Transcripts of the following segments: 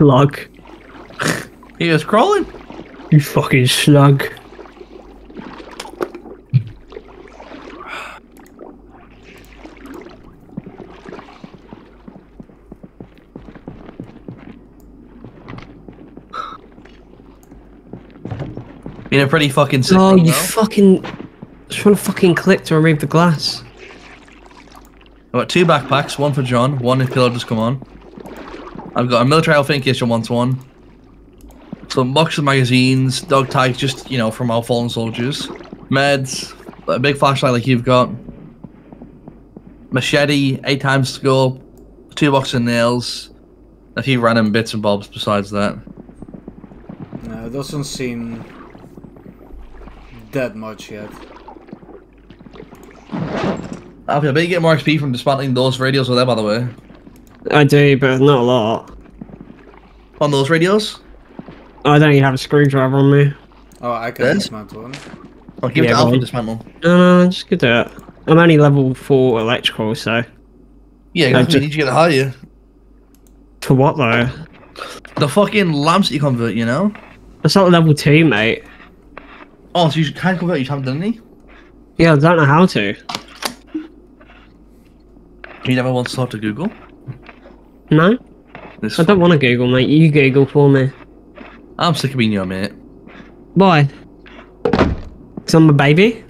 slug. He was crawling. You fucking slug. Being a pretty fucking sick. Oh, you though. fucking. Just want to fucking click to remove the glass. I've got two backpacks, one for John, one if Pillar just come on. I've got a military case John wants one. Some boxes of magazines, dog tags just, you know, from our fallen soldiers. Meds, a big flashlight like you've got. Machete, eight times scope, two boxes of nails, a few random bits and bobs besides that. No, it doesn't seem that much yet. I bet you get more XP from dismantling those radios over there, by the way. I do, but not a lot. On those radios? I don't even have a screwdriver on me. Oh, I can Yes? dismantle one. I'll give it Yeah, to go Alfie on. to dismantle. No, no, just go do it. I'm only level 4 electrical, so. Yeah, No, you ju- need to get it higher. To what though? The fucking lamps that you convert, you know? That's not level 2, mate. Oh, so you can convert, you haven't done any? Yeah, I don't know how to. You never once thought to Google? No? This I don't want to Google, mate. You Google for me. I'm sick of being your mate. Why? Because I'm a baby?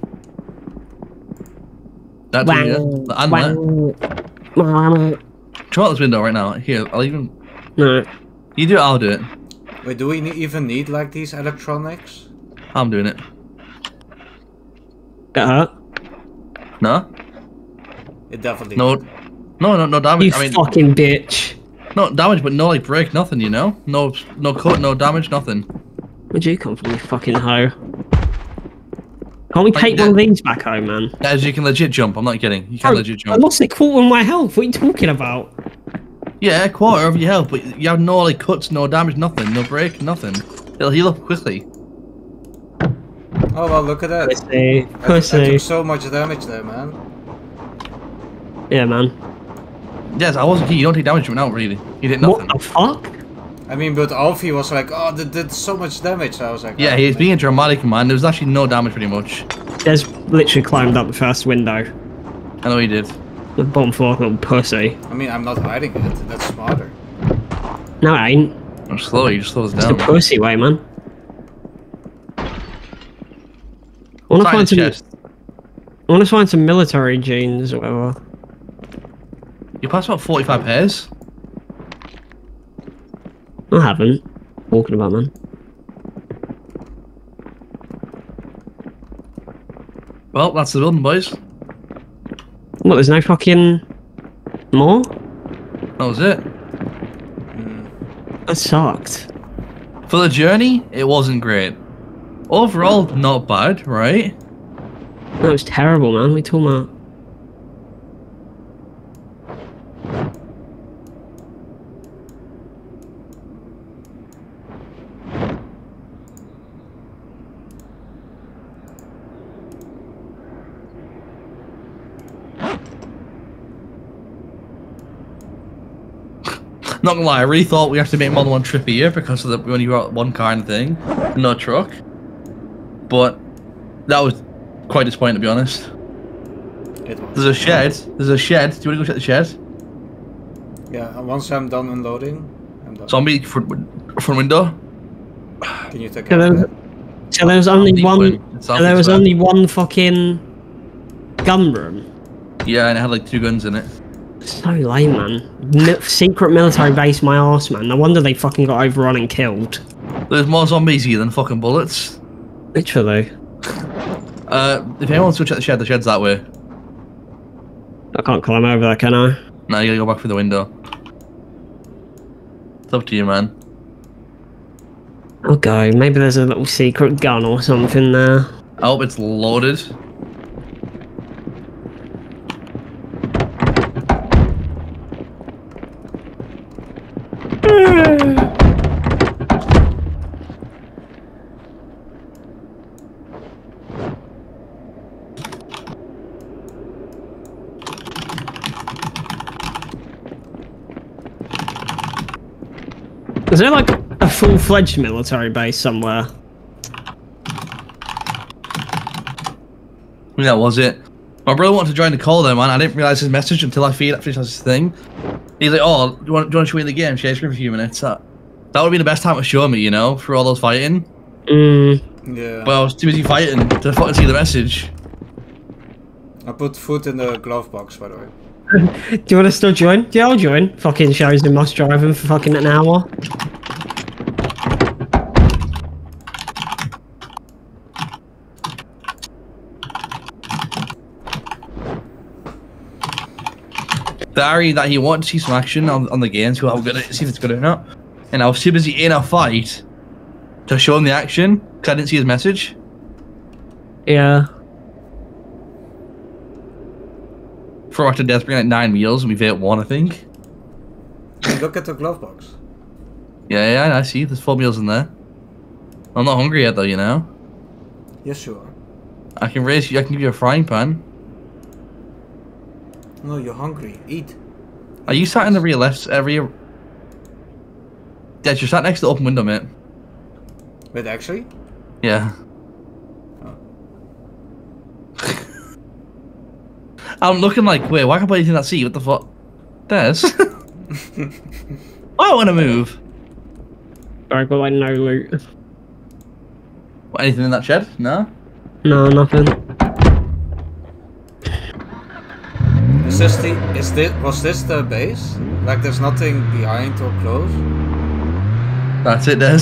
That's Wow. yeah. And that. Wow. Come out this window right now. Here, I'll even. No. You do it, I'll do it. Wait, do we ne- even need like these electronics? I'm doing it. Get hurt? No? It definitely. No. No, no, no damage. You I mean, fucking bitch. no damage, but no like break, nothing. You know, no, no cut, no damage, nothing. Where'd you come from, you fucking hoe? Can't we Like take that- one of these back home, man? As you can legit jump. I'm not kidding. You can Bro, legit jump. I lost a quarter of my health. What are you talking about? Yeah, quarter of your health, but you have no like cuts, no damage, nothing, no break, nothing. It'll heal up quickly. Oh well, look at that. Pussy. I, I Pussy. took so much damage there, man. Yeah, man. Yes, I wasn't key. You don't take damage from now, really. You did nothing. What nothing. the fuck? I mean, but Alfie was like, "Oh, that did so much damage." So I was like, Yeah, oh, he's man. being dramatic, man. There was actually no damage, pretty much. Des literally climbed up the first window. I know he did. The bottom floor, little pussy. I mean, I'm not hiding it. That's smarter. No, it ain't. I'm slow. You just slow us It's the down. pussy way, man. I wanna find some. I wanna find some military jeans or whatever. You passed about 45 pairs. I haven't. Walking about, man. Well, that's the building, boys. What? There's no fucking more. That was it. That sucked. For the journey, it wasn't great. Overall, not bad, right? That was terrible, man. We talking about? Not gonna lie, I really thought we have to make more than one trip a year because of the when you got one kind of thing, no truck. But that was quite disappointing to be honest. There's a shed. There's a shed. Do you want to go check the shed? Yeah. and Once I'm done unloading, I'm done. Zombie front, front window. Can you take So care there, of that? so there was only one. So there was only one fucking gun room. Yeah, and it had like two guns in it. So lame, man. Secret military base, my ass, man. No wonder they fucking got overrun and killed. There's more zombies here than fucking bullets. Literally. Uh, if anyone wants to check the shed, the shed's that way. I can't climb over there, can I? No, you gotta go back through the window. It's up to you, man. I'll go. Maybe there's a little secret gun or something there. I hope it's loaded. Is there like a full-fledged military base somewhere? Yeah, was it? My brother wanted to join the call though, man. I didn't realize his message until I finished his thing. He's like, "Oh, do you want, do you want to show me the game? Share screen for a few minutes." That, that would be the best time to show me, you know, through all those fighting. Mm. Yeah. But I was too busy fighting to fucking see the message. I put food in the glove box, by the way. Do you want to still join? Yeah, I'll join. Fucking shows him us driving for fucking an hour. The that he wanted to see some action on, on the game, so I'm gonna see if it's good or not. And I was too busy in a fight to show him the action because I didn't see his message. Yeah. For after death, bring like nine meals, and we've ate one, I think. Look at the glove box. Yeah, yeah, I see. There's four meals in there. I'm not hungry yet, though. You know. Yes, you are. I can raise you. I can give you a frying pan. No, you're hungry. Eat. Are you sat in the rear left area? Yeah, you're sat next to the open window, mate. Wait, actually? Yeah. I'm looking like, wait, why can't I put anything in that seat? What the fuck? Des? Oh, I don't want to move. I got like no loot. What, anything in that shed? No? No, nothing. Is this the is this was this the base? Like there's nothing behind or close? That's it, Des.